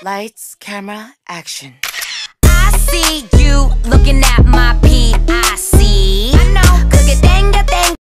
Lights, camera, action. I see